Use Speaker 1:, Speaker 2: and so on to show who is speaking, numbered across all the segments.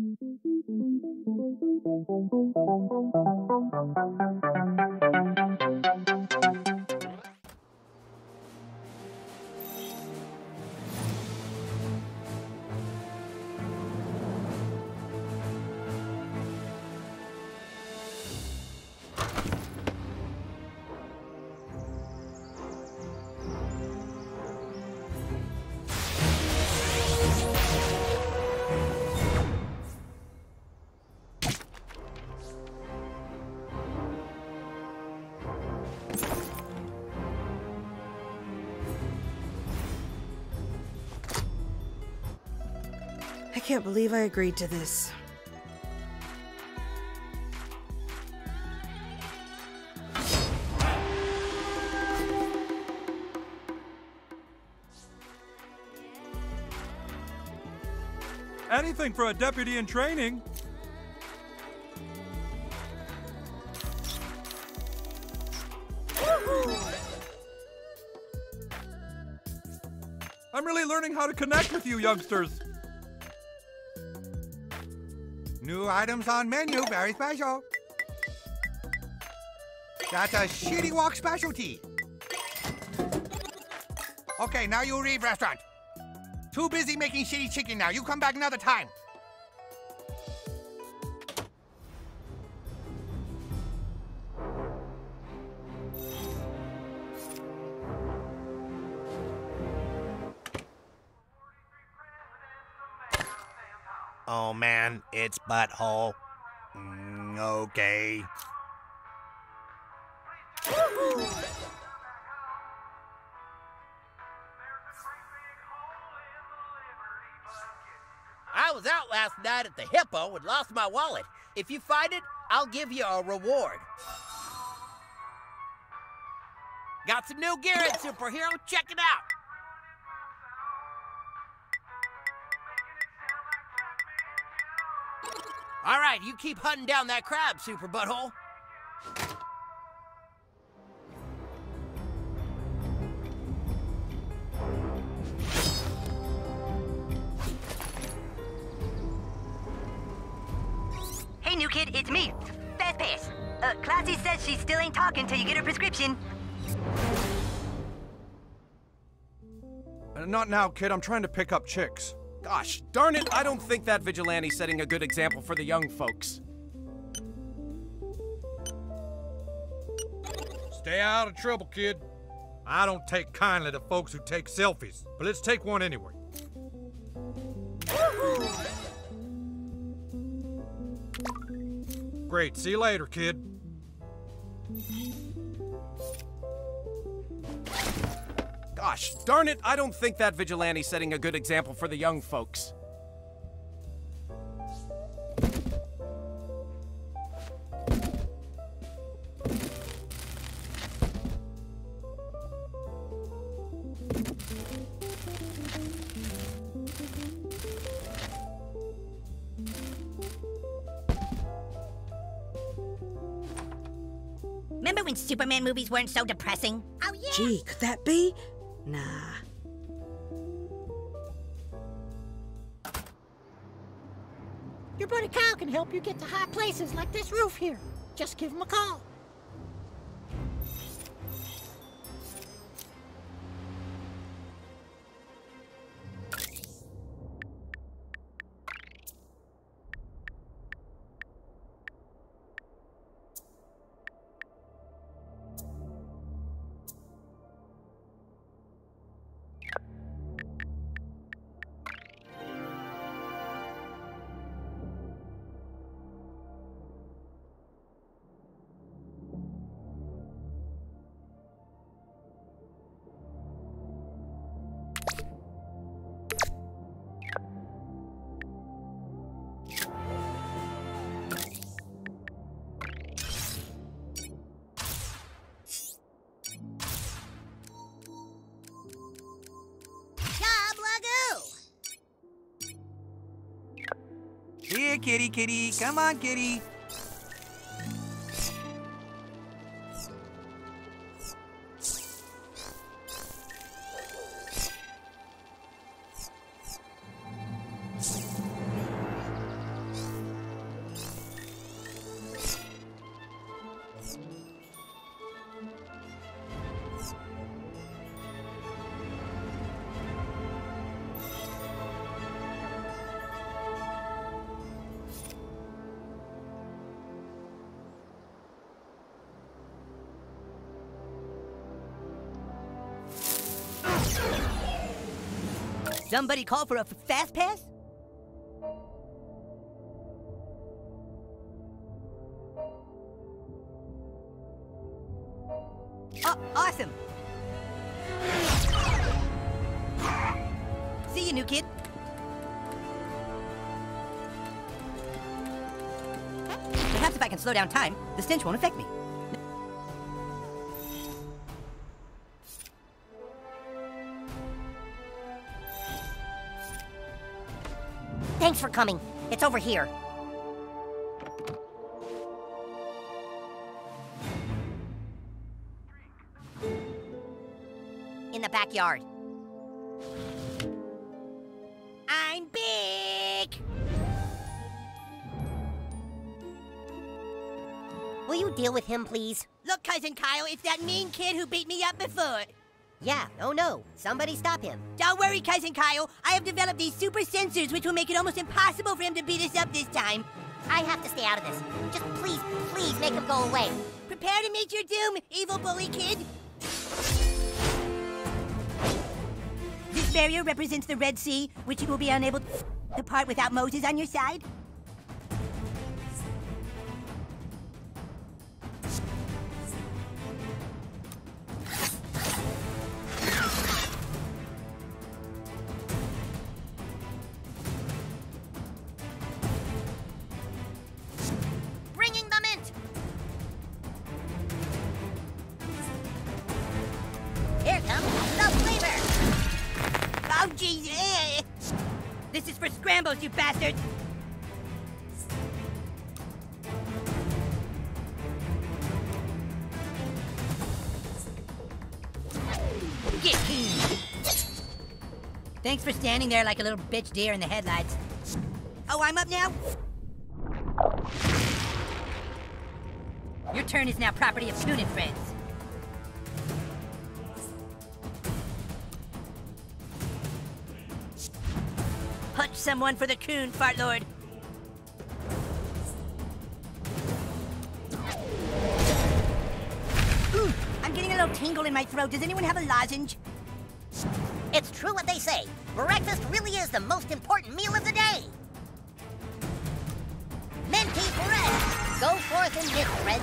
Speaker 1: I can't believe I agreed to this.
Speaker 2: Anything for a deputy in training. I'm really learning how to connect with you youngsters.
Speaker 3: New items on menu, very special. That's a shitty wok specialty. Okay, now you leave restaurant. Too busy making shitty chicken now. You come back another time. Oh man, it's butthole. Mm, okay.
Speaker 4: I was out last night at the Hippo and lost my wallet. If you find it, I'll give you a reward. Got some new gear in superhero. Check it out. All right, you keep hunting down that crab, super butthole.
Speaker 5: Hey, new kid, it's me, Fastpass. Uh, Classi says she still ain't talking till you get her prescription.
Speaker 2: Uh, not now, kid. I'm trying to pick up chicks.
Speaker 6: Gosh darn it, I don't think that vigilante's setting a good example for the young folks.
Speaker 7: Stay out of trouble, kid. I don't take kindly to folks who take selfies, but let's take one anyway. Great, see you later, kid.
Speaker 6: Gosh darn it, I don't think that vigilante's setting a good example for the young folks.
Speaker 5: Remember when Superman movies weren't so depressing? Oh, yeah.
Speaker 1: Gee, could that be? Nah.
Speaker 8: Your buddy Kyle can help you get to high places like this roof here. Just give him a call.
Speaker 3: Here, kitty, kitty. Come on, kitty.
Speaker 5: Somebody call for a fast pass? Oh, awesome. See you, new kid. Perhaps if I can slow down time, the stench won't affect me.
Speaker 9: Thanks for coming. It's over here. In the backyard. I'm big! Will you deal with him, please?
Speaker 5: Look, Cousin Kyle, it's that mean kid who beat me up before.
Speaker 9: Yeah, oh no. Somebody stop him.
Speaker 5: Don't worry, Cousin Kyle. I have developed these super sensors which will make it almost impossible for him to beat us up this time.
Speaker 9: I have to stay out of this. Just please, please make him go away.
Speaker 5: Prepare to meet your doom, evil bully kid. This barrier represents the Red Sea, which you will be unable to part without Moses on your side. You bastards. Get. Thanks for standing there like a little bitch deer in the headlights. Oh, I'm up now? Your turn is now property of Coon and Friends. Someone for the coon, fart lord. Ooh, I'm getting a little tingle in my throat. Does anyone have a lozenge?
Speaker 9: It's true what they say. Breakfast really is the most important meal of the day. Minty bread. Go forth and get bread.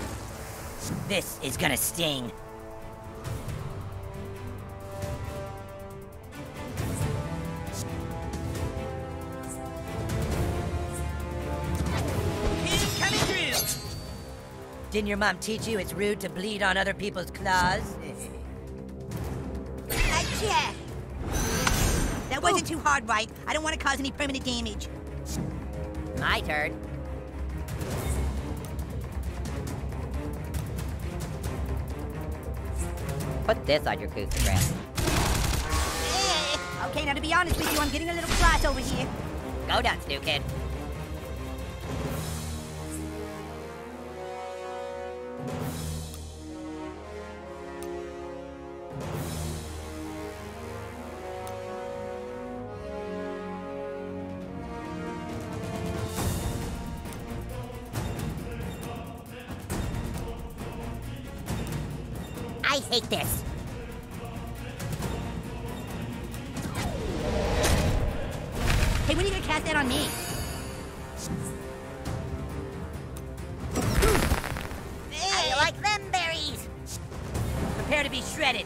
Speaker 5: This is gonna sting. Didn't your mom teach you it's rude to bleed on other people's claws? Achoo! That wasn't too hard, right? I don't want to cause any permanent damage.
Speaker 9: My turn. Put this on your Coonstagram.
Speaker 5: Eh, Okay, now to be honest with you, I'm getting a little cross over here.
Speaker 9: Go nuts, new kid. I this.
Speaker 5: Hey, when are you gonna cast that on me?
Speaker 9: Do you like them berries?
Speaker 5: Prepare to be shredded.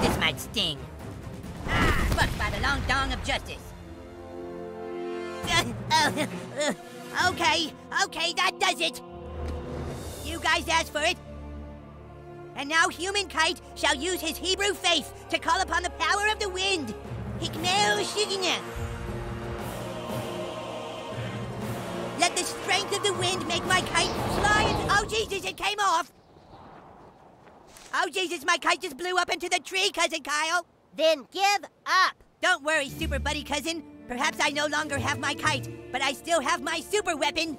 Speaker 5: This might sting. Ah, fucked by the long dong of justice. okay, okay, that does it. Guys asked for it. And now Human Kite shall use his Hebrew faith to call upon the power of the wind. Hikmeo Shigina. Let the strength of the wind make my kite fly and... Oh, Jesus, it came off! Oh, Jesus, my kite just blew up into the tree, Cousin Kyle!
Speaker 9: Then give up.
Speaker 5: Don't worry, super buddy cousin. Perhaps I no longer have my kite, but I still have my super weapon.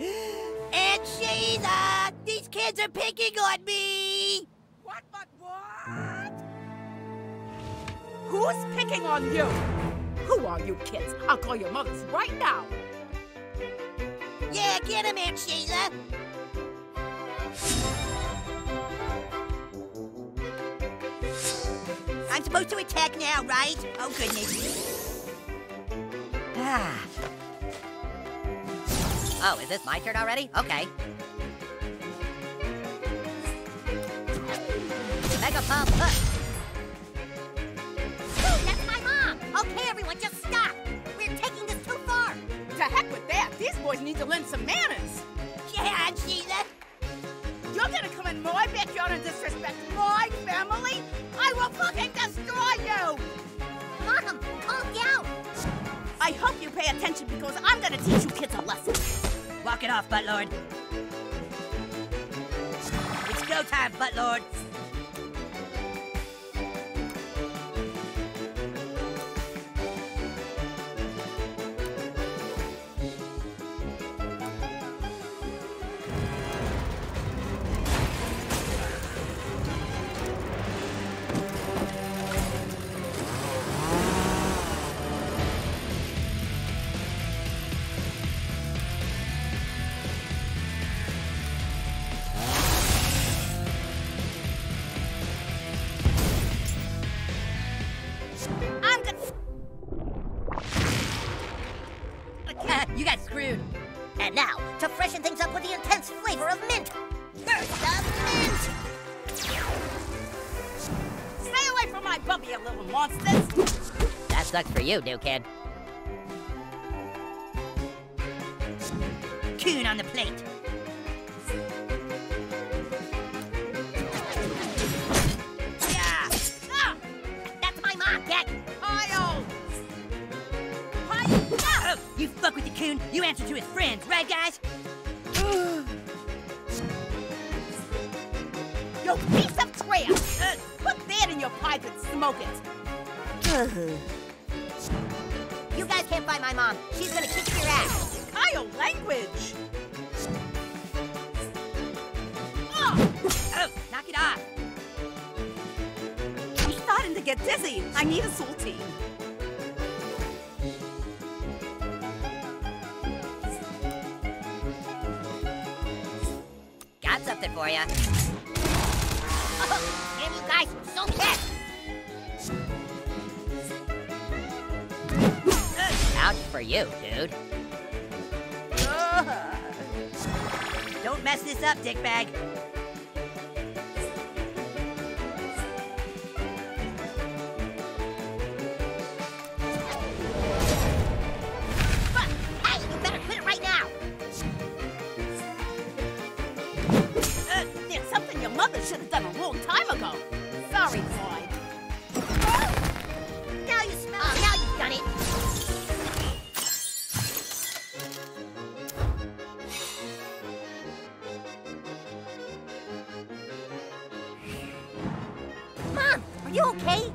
Speaker 5: Aunt Sheila! These kids are picking on me!
Speaker 10: What, what, what? Who's picking on you? Who are you kids? I'll call your mothers right now.
Speaker 5: Yeah, get him, Aunt Sheila! I'm supposed to attack now, right? Oh, goodness.
Speaker 9: Ah. Oh, is this my turn already? Okay. Mega pump. Huh.
Speaker 5: Ooh, that's my mom! Okay, everyone, just stop! We're taking this too far!
Speaker 10: To heck with that. These boys need to learn some manners.
Speaker 5: Yeah, Sheila!
Speaker 10: You're gonna come in my backyard and disrespect my family? I will fucking destroy you!
Speaker 5: Mom, calm down!
Speaker 10: I hope you pay attention because I'm gonna teach you kids a lesson.
Speaker 5: Walk it off, Buttlord. It's go time, Buttlord. You,
Speaker 9: new kid.
Speaker 5: Coon on the plate. Yeah!
Speaker 10: Ah!
Speaker 5: That's my mom, Cat! Oh, you fuck with the coon, you answer to his friends, right, guys?
Speaker 10: You piece of trash! Uh, Put that in your pipe and smoke it.
Speaker 9: You guys can't find my mom. She's gonna kick your ass.
Speaker 10: Kyle, language! Ah!
Speaker 5: Oh, knock it off.
Speaker 10: I'm starting to get dizzy. I need a salty.
Speaker 9: Got something for you.
Speaker 5: Oh, damn you guys, so pissed!
Speaker 9: Ouch for you, dude.
Speaker 5: Don't mess this up, dickbag.
Speaker 9: Okay?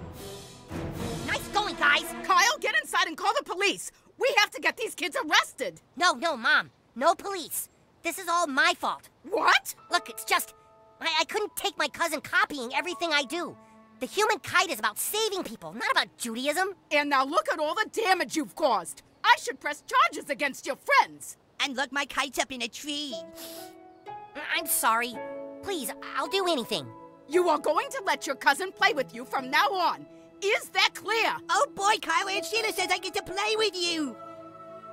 Speaker 5: Nice going, guys.
Speaker 10: Kyle, get inside and call the police. We have to get these kids arrested.
Speaker 9: No, no, Mom. No police. This is all my fault.
Speaker 10: What?
Speaker 9: Look, it's just. I, I couldn't take my cousin copying everything I do. The human kite is about saving people, not about Judaism.
Speaker 10: And now look at all the damage you've caused. I should press charges against your friends.
Speaker 5: And look, my kite's up in a tree.
Speaker 9: I'm sorry. Please, I'll do anything.
Speaker 10: You are going to let your cousin play with you from now on. Is that clear?
Speaker 5: Oh boy, Kyle, Aunt Sheila says I get to play with you.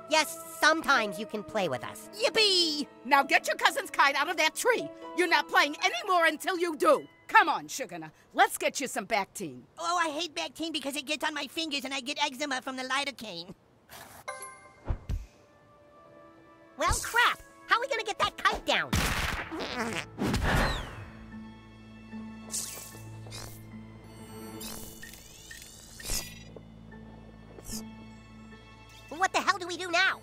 Speaker 9: Yes, sometimes you can play with us.
Speaker 5: Yippee!
Speaker 10: Now get your cousin's kite out of that tree. You're not playing anymore until you do. Come on, Sugarna. Let's get you some Bactine.
Speaker 5: Oh, I hate Bactine because it gets on my fingers and I get eczema from the lidocaine.
Speaker 9: Well, crap. How are we gonna get that kite down? What the hell do we do now?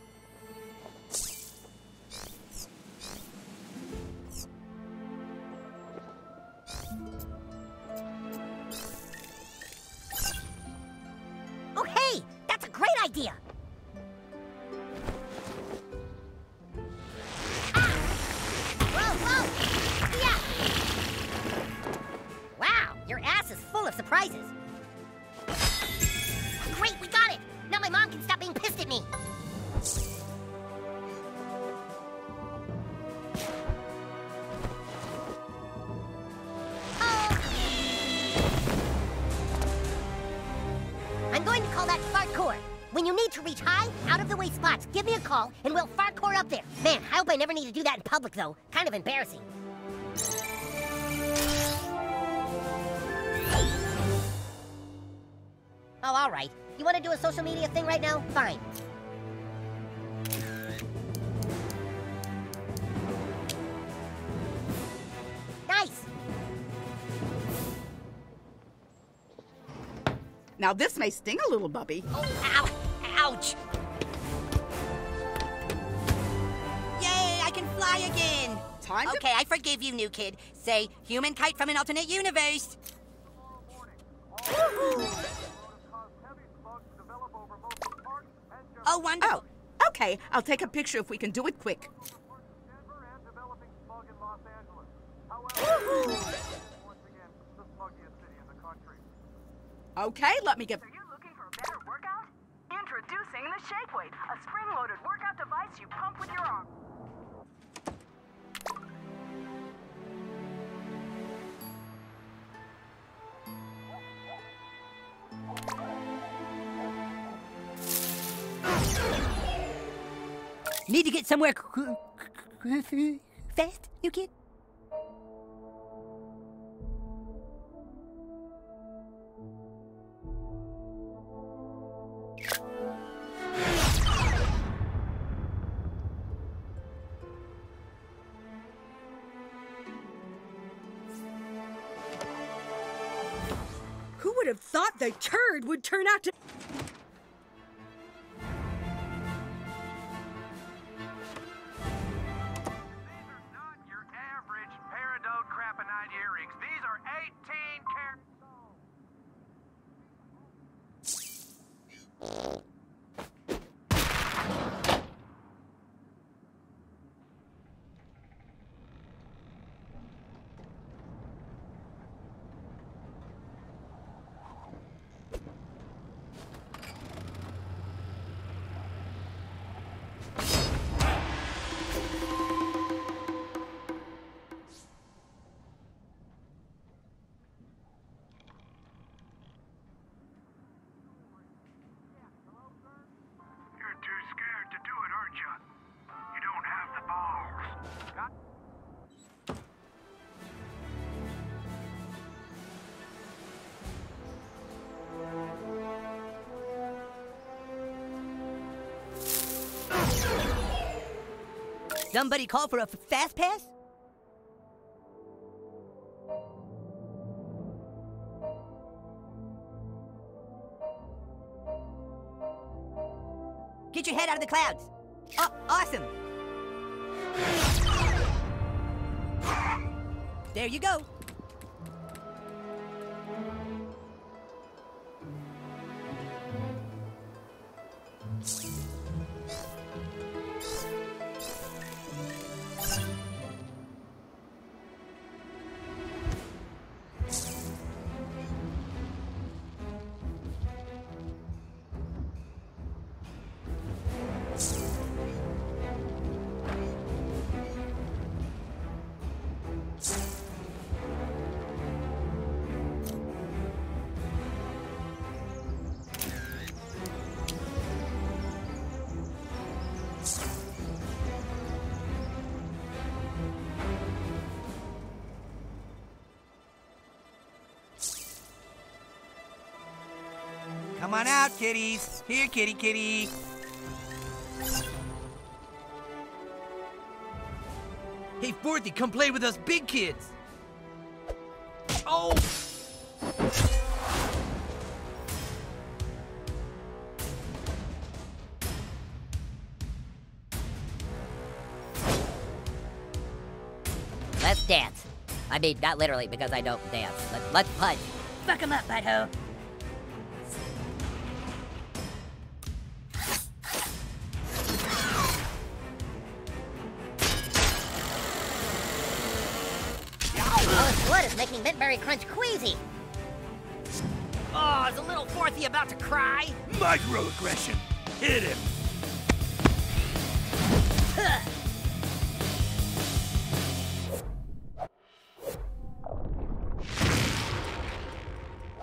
Speaker 9: Hey! That's a great idea! Spots, give me a call, and we'll fartcore up there. Man, I hope I never need to do that in public, though. Kind of embarrassing. Oh, all right. You want to do a social media thing right now? Fine. Nice.
Speaker 11: Now, this may sting a little, Bubby.
Speaker 5: Oh, ow! Ouch! Again!
Speaker 11: Time to-
Speaker 5: Okay, I forgive you, new kid. Say, human kite from an alternate universe. Oh, wonderful.
Speaker 11: Oh, okay. I'll take a picture if we can do it quick. Okay, let me get.
Speaker 10: Are you looking for a better workout? Introducing the ShapeWeight, a spring-loaded workout device you pump with your arm.
Speaker 5: Need to get somewhere fast, new kid?
Speaker 2: Who would have thought the turd would turn out to.
Speaker 5: Somebody call for a fast pass? Get your head out of the clouds. Oh, awesome. There you go.
Speaker 12: Come on out, kitties. Here, kitty, kitty.
Speaker 13: Hey, Fourthy, come play with us big kids. Oh!
Speaker 9: Let's dance. I mean, not literally, because I don't dance. Let, let's punch.
Speaker 5: Fuck him up, butthole.
Speaker 9: Is making Mintberry Crunch queasy.
Speaker 4: Oh, is a little Fourthy about to cry?
Speaker 13: Microaggression. Hit him.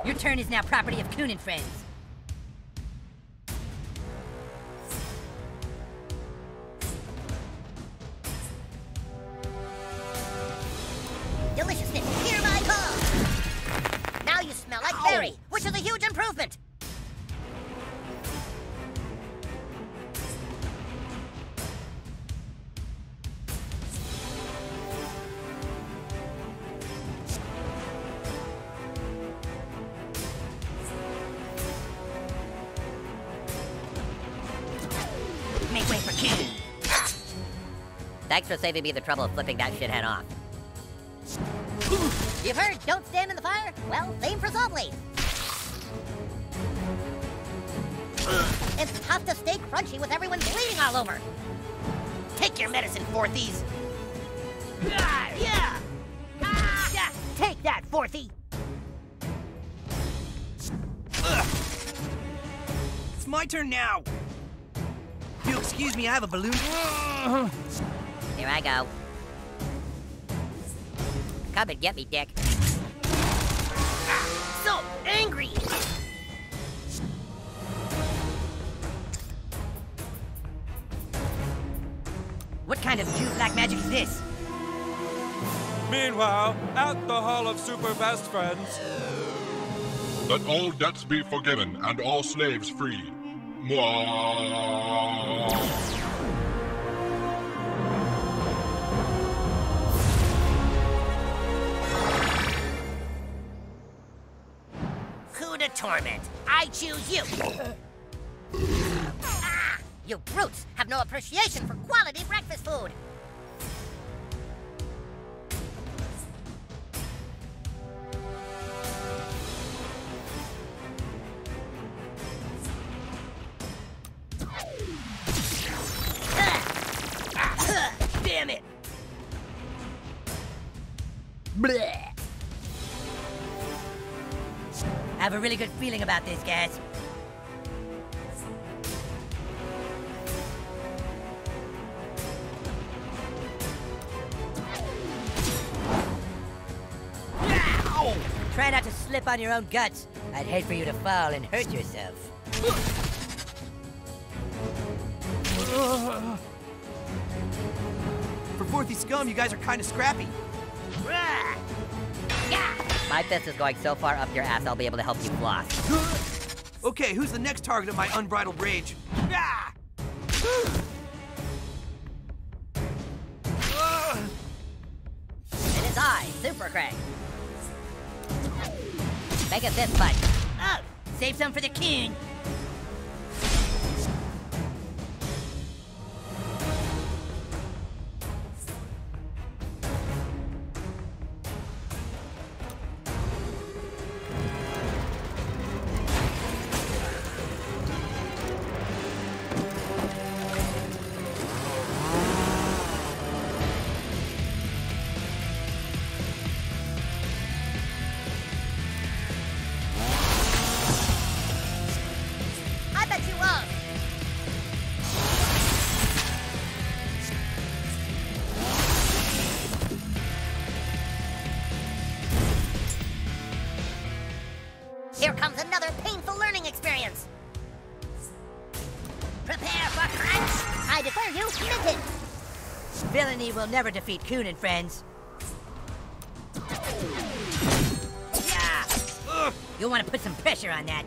Speaker 5: Your turn is now property of Coon and Friends.
Speaker 9: Thanks for saving me the trouble of flipping that shithead off. You've heard, don't stand in the fire? Well, same for Salt Blade. It's tough to stay crunchy with everyone bleeding all over.
Speaker 4: Take your medicine, Fourthies.
Speaker 5: Ah, yeah!
Speaker 9: Ah, yeah. Take that, Fourthy!
Speaker 13: It's my turn now. You'll excuse me, I have a balloon.
Speaker 9: Here I go. Come and get me, Dick.
Speaker 5: So angry! What kind of cute black magic is this?
Speaker 2: Meanwhile, at the Hall of Super Best Friends,
Speaker 14: Let all debts be forgiven and all slaves free. Mwah.
Speaker 4: I choose you.
Speaker 9: Ah, you brutes have no appreciation for quality breakfast food.
Speaker 5: Really good feeling about this, guys. Ow! Try not to slip on your own guts. I'd hate for you to fall and hurt yourself.
Speaker 13: For Fourthy Scum, you guys are kind of scrappy.
Speaker 9: My fist is going so far up your ass, I'll be able to help you floss.
Speaker 13: Okay, who's the next target of my unbridled rage? Ah!
Speaker 9: It is I, Super Craig. Make a fist fight.
Speaker 5: Oh, save some for the king. Never defeat Coon and friends. Yeah! You'll want to put some pressure on that.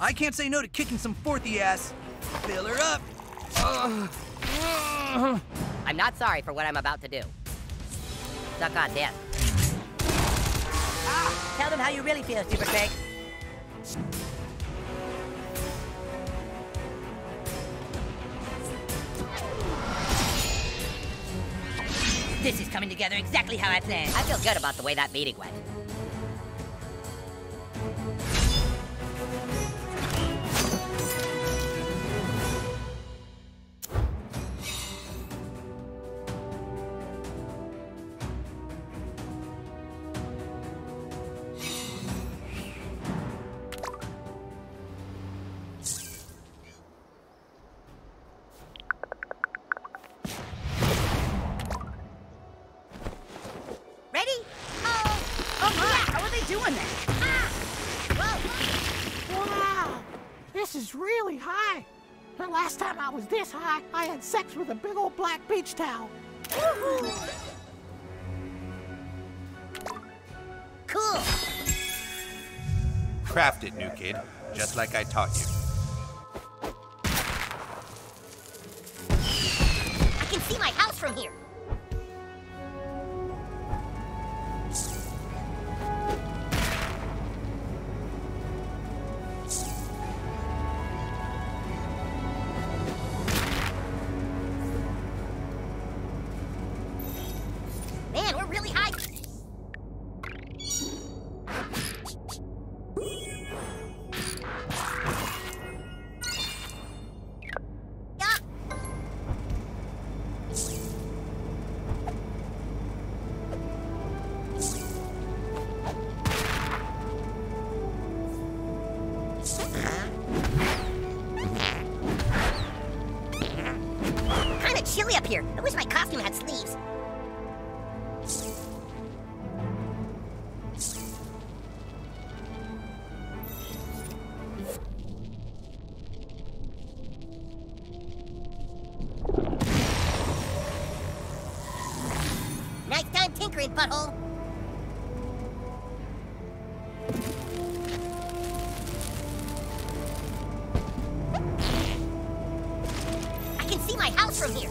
Speaker 13: I can't say no to kicking some Fourthy ass. Fill her up.
Speaker 9: I'm not sorry for what I'm about to do. Suck on this.
Speaker 5: Ah, tell them how you really feel, Super Craig. This is coming together exactly how I planned.
Speaker 9: I feel good about the way that meeting went.
Speaker 8: I was this high, I had sex with a big old black beach towel.
Speaker 9: Cool.
Speaker 3: Craft it, new kid, just like I taught you.
Speaker 9: Butthole. I can see my house from here.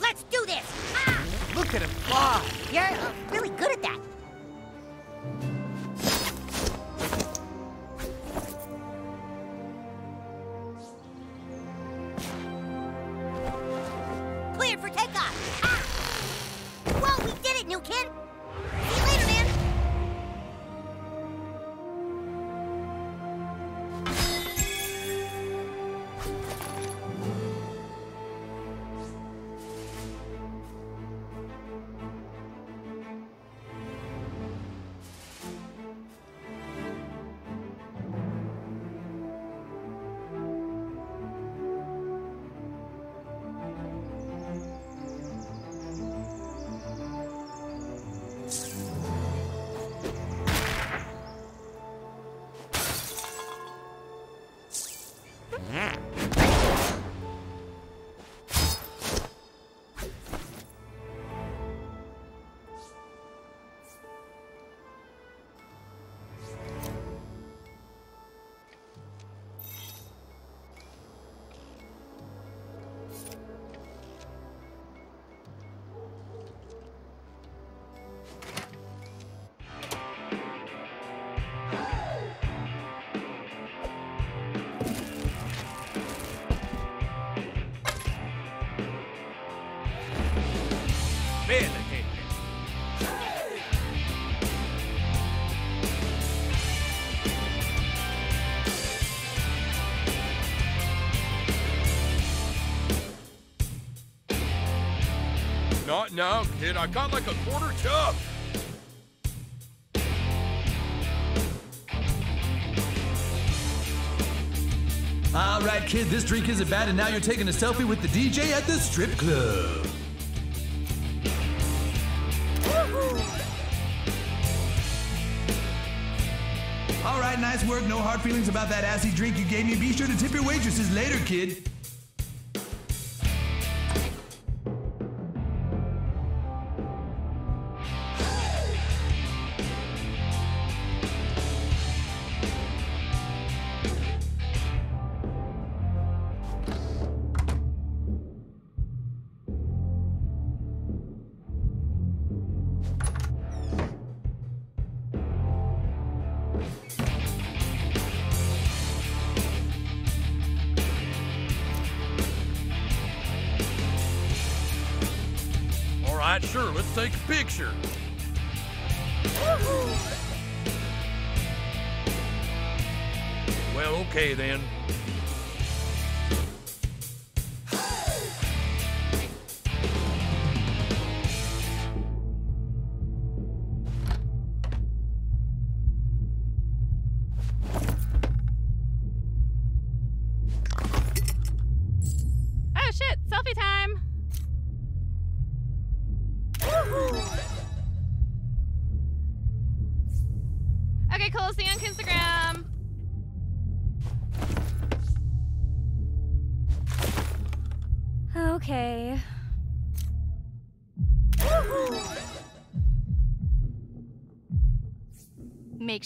Speaker 9: Let's do this! Ah!
Speaker 15: Look at him fly!
Speaker 9: You're
Speaker 16: Now, kid. I got like a quarter tub.
Speaker 13: All right, kid, this drink isn't bad, and now you're taking a selfie with the DJ at the strip club. All right, nice work. No hard feelings about that assy drink you gave me. Be sure to tip your waitresses later, kid.
Speaker 16: Right, sure. Let's take a picture. Well, okay then.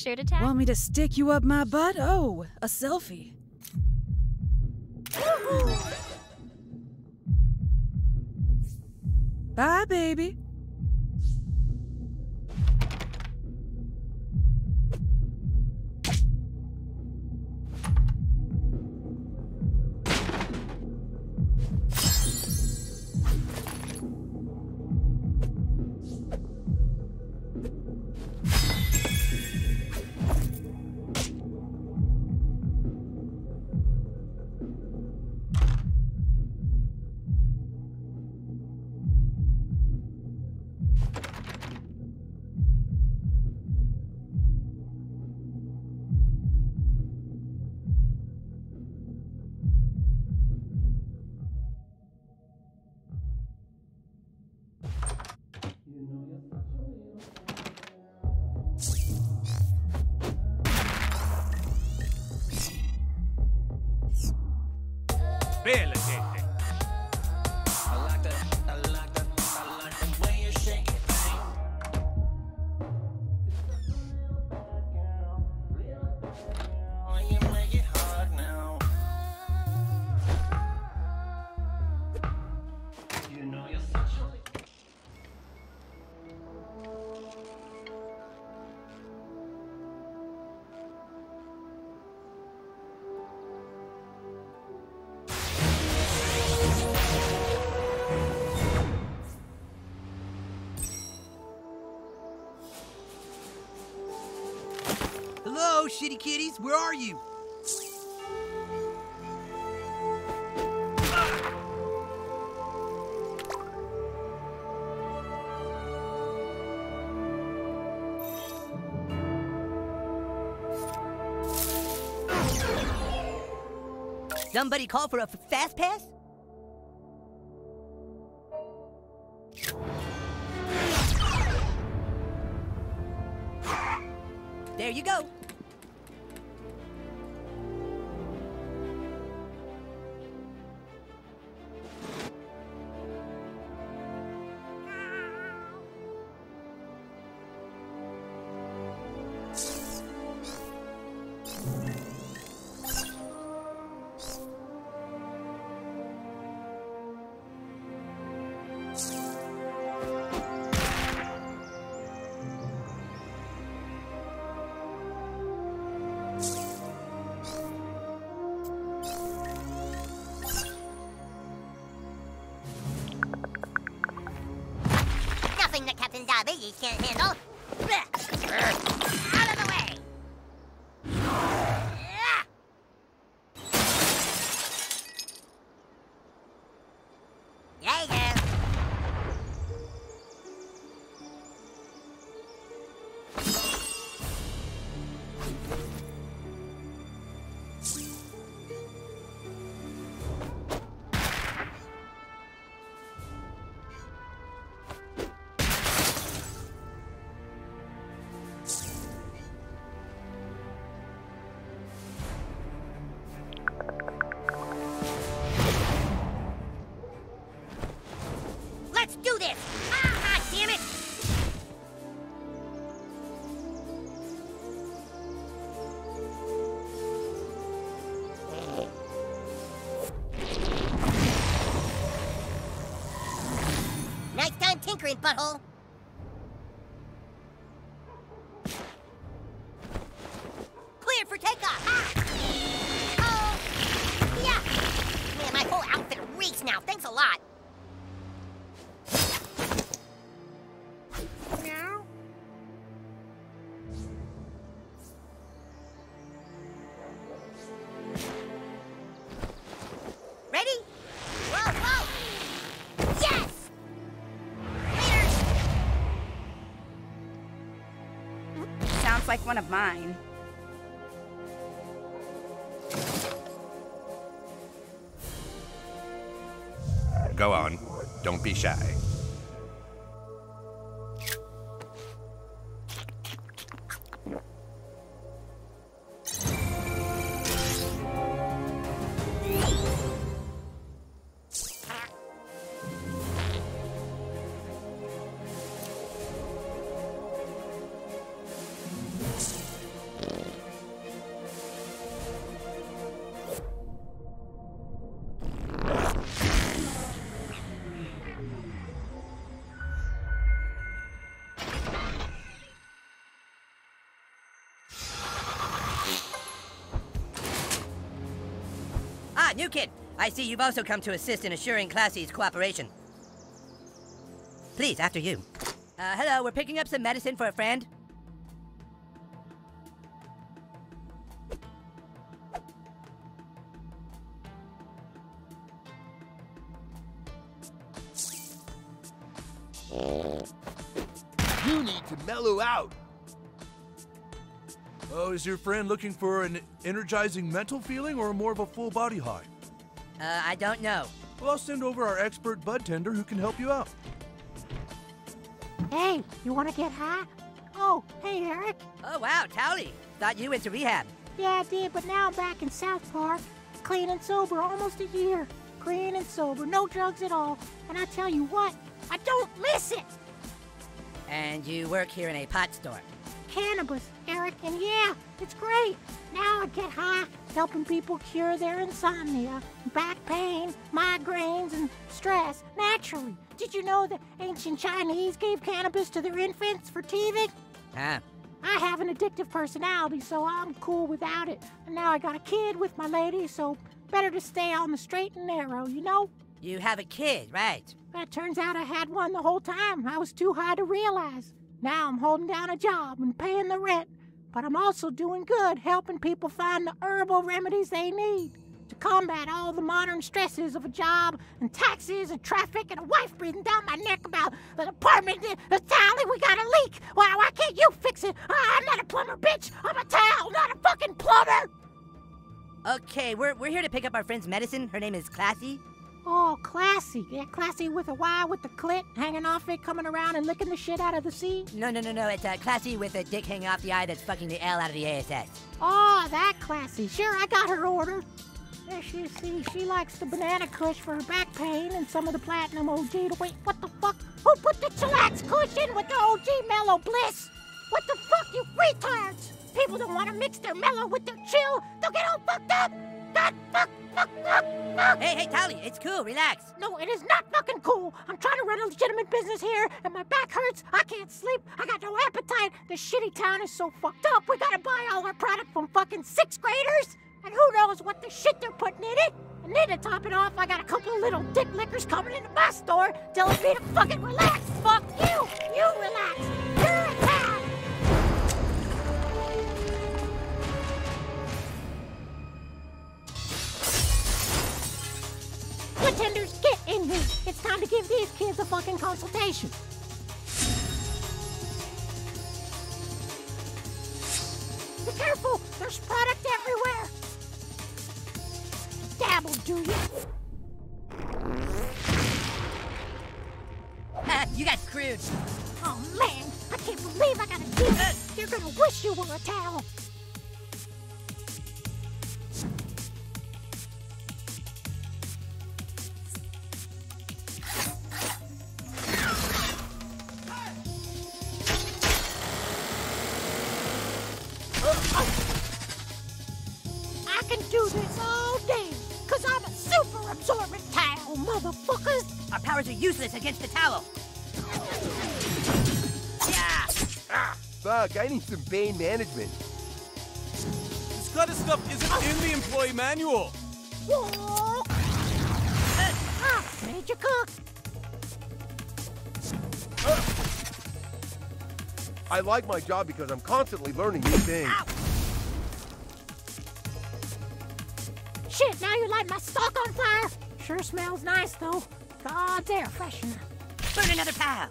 Speaker 17: To tag.
Speaker 1: Want me to stick you up my butt? Oh, a selfie. Bye, baby.
Speaker 13: Hello, shitty kitties. Where are you?
Speaker 5: Somebody call for a
Speaker 9: Fastpass? Time butthole.
Speaker 10: Sounds like one of mine.
Speaker 3: Go on. Don't be shy.
Speaker 5: I see you've also come to assist in assuring Classi's cooperation. Please, after you. Uh, hello, we're picking up some medicine for a friend.
Speaker 18: You need to mellow out.
Speaker 16: Oh, is your friend looking for an energizing mental feeling or more of a full body high?
Speaker 5: Uh, I don't know.
Speaker 16: Well, I'll send over our expert bud tender who can help you out.
Speaker 8: Hey, you want to get high? Oh, hey, Eric.
Speaker 5: Oh, wow, Towelie. Thought you went to rehab.
Speaker 8: Yeah, I did, but now I'm back in South Park, clean and sober almost a year. Clean and sober, no drugs at all. And I tell you what, I don't miss it.
Speaker 5: And you work here in a pot store.
Speaker 8: Cannabis, Eric, and yeah, it's great. Now I get high, helping people cure their insomnia, back pain, migraines, and stress naturally. Did you know that ancient Chinese gave cannabis to their infants for teething?
Speaker 5: Ah.
Speaker 8: I have an addictive personality, so I'm cool without it. And now I got a kid with my lady, so better to stay on the straight and narrow, you know?
Speaker 5: You have a kid, right?
Speaker 8: It turns out I had one the whole time. I was too high to realize. Now I'm holding down a job and paying the rent, but I'm also doing good helping people find the herbal remedies they need to combat all the modern stresses of a job and taxes and traffic and a wife breathing down my neck about the apartment. The towel, we got a leak. Why, why can't you fix it? I'm not a plumber, bitch. I'm a towel, not a fucking plumber.
Speaker 5: Okay, we're, we're here to pick up our friend's medicine. Her name is Classi.
Speaker 8: Oh, classy. Yeah, classy with a Y with the clit hanging off it, coming around and licking the shit out of the sea.
Speaker 5: No, no, no, no. It's uh, Classi with a dick hanging off the eye that's fucking the L out of the ASS.
Speaker 8: Oh, that classy. Sure, I got her order. There she see, she likes the banana kush for her back pain and some of the platinum OG to wait. What the fuck? Who put the chillax kush in with the OG mellow bliss? What the fuck, you retards? People don't want to mix their mellow with their chill. They'll get all fucked up.
Speaker 5: Hey, hey, Towelie, it's cool. Relax.
Speaker 8: No, it is not fucking cool. I'm trying to run a legitimate business here, and my back hurts. I can't sleep. I got no appetite. This shitty town is so fucked up. We gotta buy all our product from fucking sixth graders. And who knows what the shit they're putting in it? And then to top it off, I got a couple of little dick lickers coming into my store telling me to fucking relax. Fuck you. You relax. You're Pretenders, get in here. It's time to give these kids a fucking consultation. Be careful! There's product everywhere! Dabble, do you?
Speaker 5: you got screwed.
Speaker 8: Oh man, I can't believe I gotta do this. You're gonna wish you were a towel. I
Speaker 18: need some pain management.
Speaker 6: This kind of stuff isn't in the employee manual.
Speaker 8: Whoa! Ah, Major Cook!
Speaker 18: I like my job because I'm constantly learning new things.
Speaker 8: Shit, now you light my stock on fire! Sure smells nice, though. God's air freshener.
Speaker 5: Burn another pile.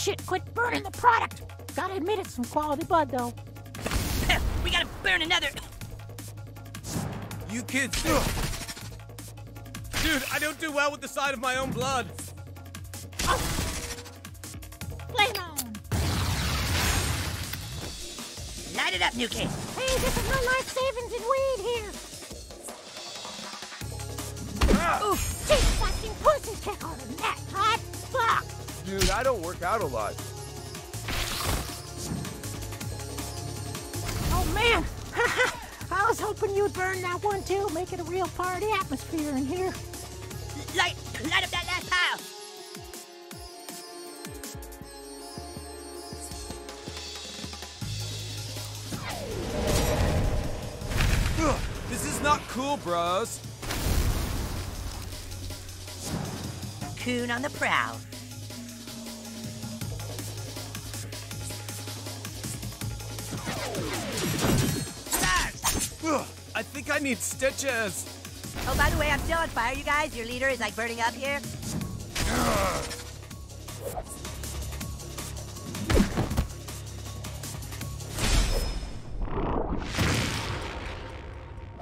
Speaker 8: shit quit burning the product. Gotta admit it's some quality bud, though.
Speaker 5: we gotta burn another...
Speaker 6: You kids... Dude, I don't do well with the sight of my own blood. Oh.
Speaker 8: Flame on!
Speaker 5: Light it up, New Kid.
Speaker 8: Hey, this is my life savings in weed here.
Speaker 18: Ah.
Speaker 8: Oof, deep fucking pussy kick on that hot fuck!
Speaker 18: I don't work out a lot.
Speaker 8: Oh man! I was hoping you'd burn that one too, make it a real party atmosphere in here.
Speaker 5: Light, light up that last pile.
Speaker 6: Ugh, this is not cool, bros.
Speaker 5: Coon on the prowl.
Speaker 6: Need stitches.
Speaker 5: Oh, by the way, I'm still on fire, you guys. Your leader is like burning up here.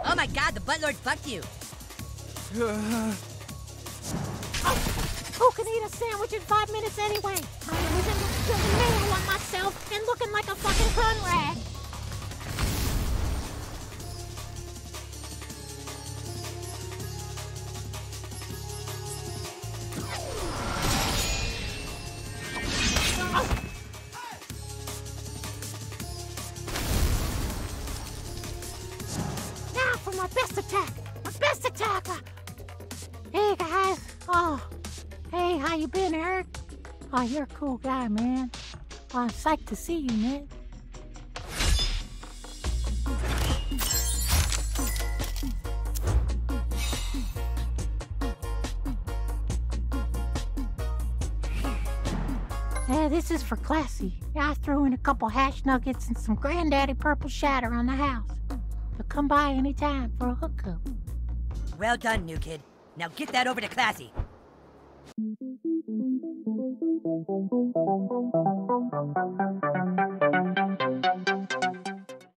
Speaker 5: Oh my god, the butt lord fucked you.
Speaker 8: Who can eat a sandwich in five minutes anyway? I'm losing the nail on myself and looking like a fucking gun rag. Psyched to see you, man. Yeah, this is for Classi. I threw in a couple hash nuggets and some granddaddy purple shatter on the house. So come by anytime for a hookup.
Speaker 5: Well done, new kid. Now get that over to Classi. Thank you.